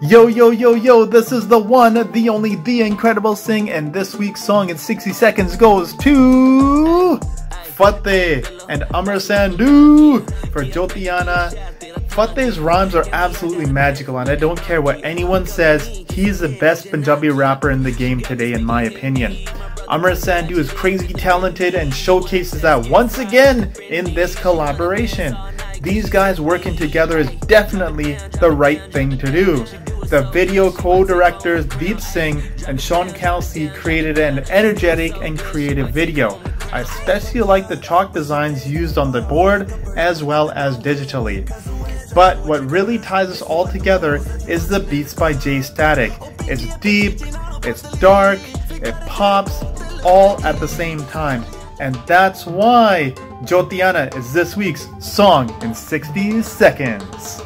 Yo, yo, yo, yo, this is the one, the only, the incredible Singh, and this week's song in 60 seconds goes to Fateh and Amar Sandhu for Jyotiana. Fateh's rhymes are absolutely magical, and I don't care what anyone says, he's the best Punjabi rapper in the game today, in my opinion. Amar Sandhu is crazy talented and showcases that once again in this collaboration. These guys working together is definitely the right thing to do. The video co-directors Deep Singh and Shawn Kalsi created an energetic and creative video. I especially like the chalk designs used on the board as well as digitally. But what really ties us all together is the beats by J. Statik. It's deep, it's dark, it pops, all at the same time. And that's why Jyotiana is this week's Song in 60 Seconds.